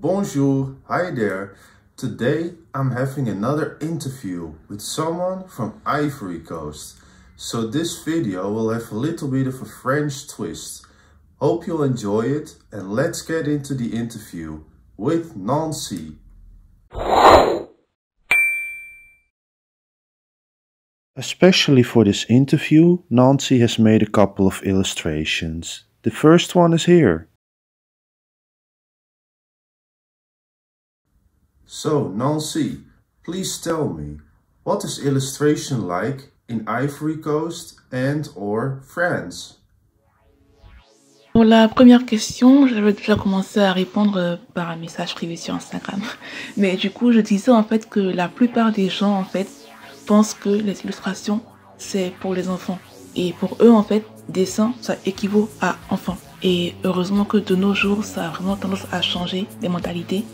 Bonjour, hi there. Today I'm having another interview with someone from Ivory Coast. So this video will have a little bit of a French twist. Hope you'll enjoy it and let's get into the interview with Nancy. Especially for this interview, Nancy has made a couple of illustrations. The first one is here. So, Nancy, please tell me, what is illustration like in Ivory Coast and or France? Pour la première question, j'avais déjà commencé à répondre euh, par un message privé sur Instagram. Mais du coup, je disais en fait que la plupart des gens en fait pensent que les illustrations c'est pour les enfants. Et pour eux en fait, dessin ça équivaut à enfant. Et heureusement que de nos jours, ça a vraiment tendance à changer les mentalités.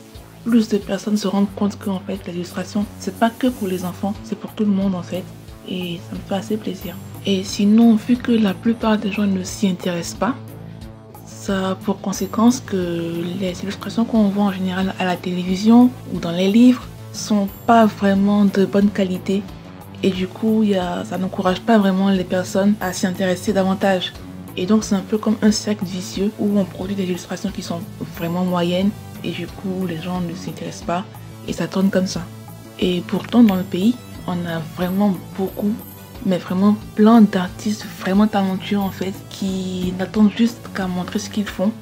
Plus de personnes se rendent compte que en fait l'illustration c'est pas que pour les enfants, c'est pour tout le monde en fait. Et ça me fait assez plaisir. Et sinon, vu que la plupart des gens ne s'y intéressent pas, ça a pour conséquence que les illustrations qu'on voit en général à la télévision ou dans les livres sont pas vraiment de bonne qualité et du coup y a, ça n'encourage pas vraiment les personnes à s'y intéresser davantage. Et donc c'est un peu comme un cercle vicieux où on produit des illustrations qui sont vraiment moyennes et du coup les gens ne s'intéressent pas et ça tourne comme ça. Et pourtant dans le pays on a vraiment beaucoup mais vraiment plein d'artistes vraiment talentueux en fait qui n'attendent juste qu'à montrer ce qu'ils font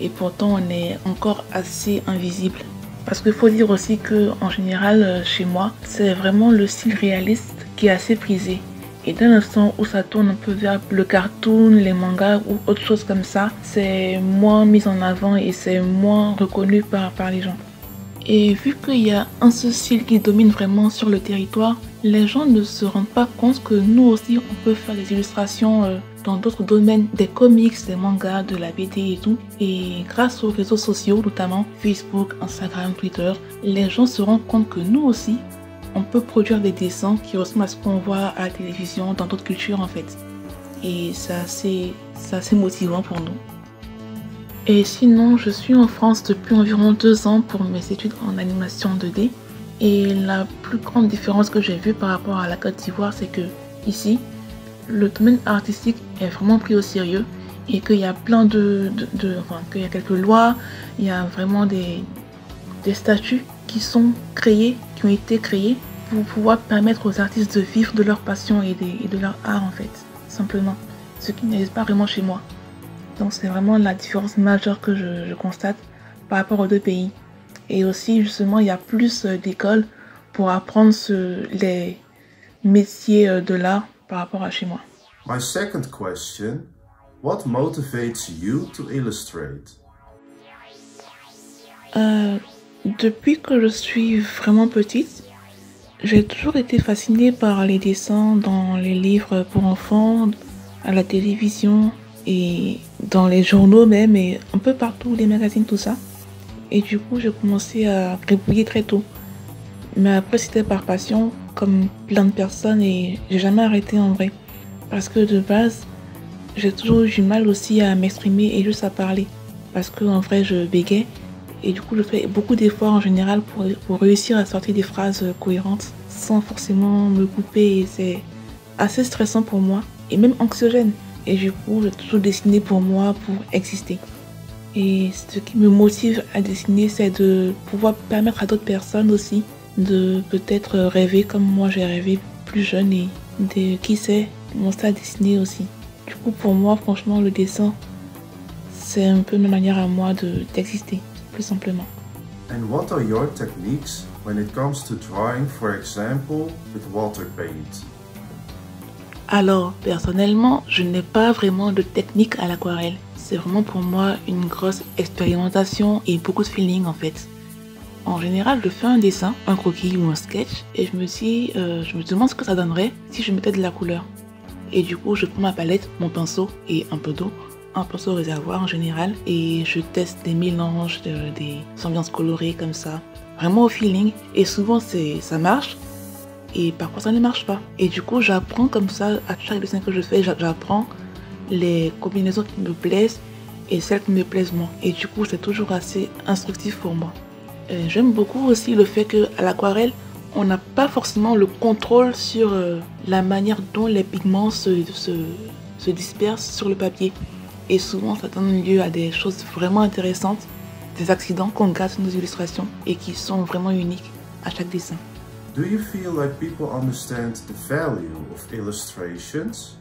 et pourtant on est encore assez invisible. Parce qu'il faut dire aussi que en général euh, chez moi c'est vraiment le style réaliste qui est assez prisé. Et dès l'instant où ça tourne un peu vers le cartoon, les mangas ou autre chose comme ça, c'est moins mis en avant et c'est moins reconnu par, par les gens. Et vu qu'il y a un seul style qui domine vraiment sur le territoire, les gens ne se rendent pas compte que nous aussi on peut faire des illustrations euh, dans d'autres domaines, des comics, des mangas, de la BD et tout. Et grâce aux réseaux sociaux, notamment Facebook, Instagram, Twitter, les gens se rendent compte que nous aussi, on peut produire des dessins qui ressemblent à ce qu'on voit à la télévision dans d'autres cultures en fait. Et c'est assez, assez motivant pour nous. Et sinon, je suis en France depuis environ deux ans pour mes études en animation 2D. Et la plus grande différence que j'ai vue par rapport à la Côte d'Ivoire, c'est que ici, le domaine artistique est vraiment pris au sérieux et qu'il y a plein de, de, enfin, qu'il y a quelques lois, il y a vraiment des, des statuts qui sont créés, qui ont été créés pour pouvoir permettre aux artistes de vivre de leur passion et de, et de leur art en fait, simplement. Ce qui n'existe pas vraiment chez moi. Donc c'est vraiment la différence majeure que je, constate par rapport aux deux pays. Et aussi justement il y a plus euh, d'écoles pour apprendre les métiers euh, de l'art par rapport à chez moi. My second question, what motivates you to illustrate? Euh, depuis que je suis vraiment petite, j'ai toujours été fascinée par les dessins dans les livres pour enfants, à la télévision, et dans les journaux même et un peu partout, les magazines, tout ça. Et du coup, j'ai commencé à gribouiller très tôt. Mais après, c'était par passion, comme plein de personnes, et j'ai jamais arrêté en vrai. Parce que de base, j'ai toujours eu du mal aussi à m'exprimer et juste à parler. Parce que en vrai, je bégais. Et du coup, je fais beaucoup d'efforts en général pour, pour réussir à sortir des phrases cohérentes sans forcément me couper. Et c'est assez stressant pour moi et même anxiogène. Et du coup, j'ai toujours dessiné pour moi, pour exister. Et ce qui me motive à dessiner, c'est de pouvoir permettre à d'autres personnes aussi de peut-être rêver comme moi j'ai rêvé plus jeune et de, qui sait, commencer à dessiner aussi. Du coup, pour moi, franchement, le dessin, c'est un peu ma manière à moi d'exister, plus simplement. And what are your techniques when it comes to drawing, for example, with water paint? Alors, personnellement, je n'ai pas vraiment de technique à l'aquarelle. C'est vraiment pour moi une grosse expérimentation et beaucoup de feeling en fait. En général, je fais un dessin, un croquis ou un sketch et je me dis, euh, je me demande ce que ça donnerait si je mettais de la couleur. Et du coup, je prends ma palette, mon pinceau et un peu d'eau, un pinceau réservoir en général et je teste des mélanges, des ambiances colorées comme ça, vraiment au feeling. Et souvent, ça marche et parfois ça ne marche pas. Et du coup, j'apprends comme ça, à chaque dessin que je fais, j'apprends les combinaisons qui me plaisent et celles qui me plaisent moins. Et du coup, c'est toujours assez instructif pour moi. J'aime beaucoup aussi le fait qu'à l'aquarelle, on n'a pas forcément le contrôle sur euh, la manière dont les pigments se, se, dispersent sur le papier. Et souvent, ça donne lieu à des choses vraiment intéressantes, des accidents qu'on garde nos illustrations et qui sont vraiment uniques à chaque dessin. Do you feel like people understand the value of illustrations?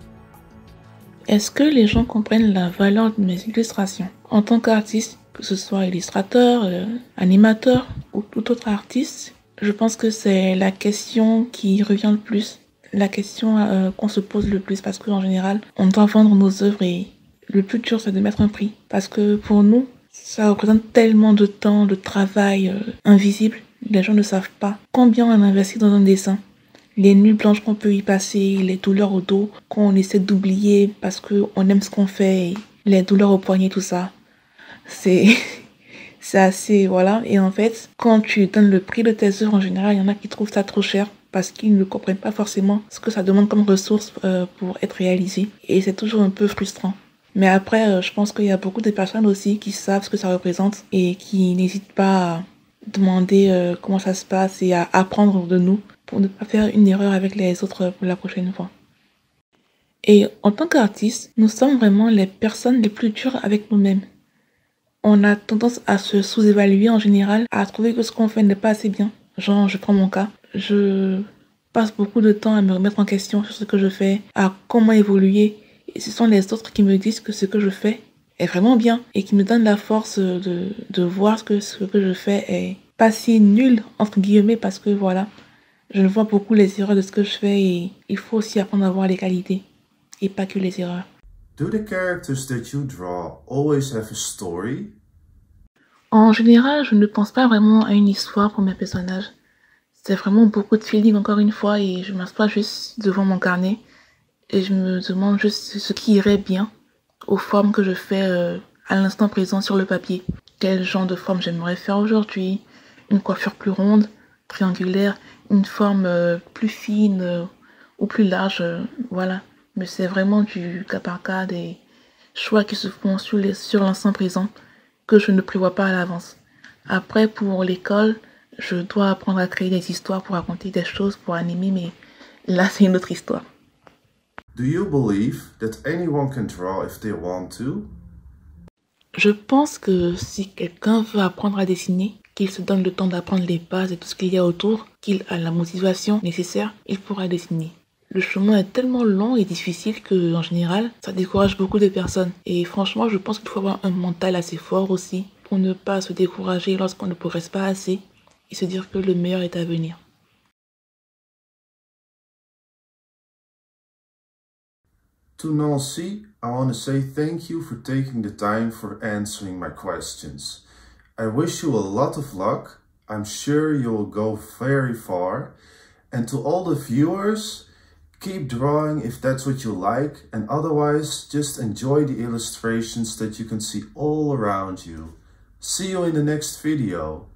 Est-ce que les gens comprennent la valeur de mes illustrations? En tant qu'artiste, que ce soit illustrateur, euh, animateur ou tout autre artiste, je pense que c'est la question qui revient le plus, la question euh, qu'on se pose le plus parce qu'en général, on doit vendre nos œuvres et le plus dur c'est de mettre un prix parce que pour nous, ça représente tellement de temps, de travail euh, invisible les gens ne savent pas combien on investit dans un dessin. Les nuits blanches qu'on peut y passer, les douleurs au dos qu'on essaie d'oublier parce qu'on aime ce qu'on fait, les douleurs au poignet, tout ça. C'est assez voilà et en fait quand tu donnes le prix de tes œuvres en général il y en a qui trouvent ça trop cher parce qu'ils ne comprennent pas forcément ce que ça demande comme ressources euh, pour être réalisé et c'est toujours un peu frustrant mais après euh, je pense qu'il y a beaucoup de personnes aussi qui savent ce que ça représente et qui n'hésitent pas à demander euh, comment ça se passe et à apprendre de nous pour ne pas faire une erreur avec les autres pour la prochaine fois. Et en tant qu'artiste, nous sommes vraiment les personnes les plus dures avec nous-mêmes. On a tendance à se sous-évaluer en général, à trouver que ce qu'on fait n'est pas assez bien. Genre, je prends mon cas, je passe beaucoup de temps à me remettre en question sur ce que je fais, à comment évoluer. Et ce sont les autres qui me disent que ce que je fais est vraiment bien et qui me donne la force de, de voir que ce que je fais est pas si nul, entre guillemets, parce que voilà, je ne vois beaucoup les erreurs de ce que je fais et il faut aussi apprendre à voir les qualités et pas que les erreurs. Do the characters that you draw always have a story? En général, je ne pense pas vraiment à une histoire pour mes personnages. C'est vraiment beaucoup de feeling encore une fois et je m'assois juste devant mon carnet et je me demande juste ce qui irait bien aux formes que je fais euh, à l'instant présent sur le papier. Quel genre de forme j'aimerais faire aujourd'hui? Une coiffure plus ronde, triangulaire, une forme euh, plus fine euh, ou plus large, voilà. Mais c'est vraiment du cas par cas des choix qui se font sur l'instant présent que je ne prévois pas à l'avance. Après, pour l'école, je dois apprendre à créer des histoires pour raconter des choses, pour animer, mais là, c'est une autre histoire. Do you believe that anyone can draw if they want to? Je pense que si quelqu'un veut apprendre à dessiner, qu'il se donne le temps d'apprendre les bases et tout ce qu'il y a autour, qu'il a la motivation nécessaire, il pourra dessiner. Le chemin est tellement long et difficile que, en général, ça décourage beaucoup de personnes. Et franchement, je pense qu'il faut avoir un mental assez fort aussi pour ne pas se décourager lorsqu'on ne progresse pas assez et se dire que le meilleur est à venir. To Nancy, I want to say thank you for taking the time for answering my questions. I wish you a lot of luck. I'm sure you will go very far. And to all the viewers, keep drawing if that's what you like. And otherwise, just enjoy the illustrations that you can see all around you. See you in the next video.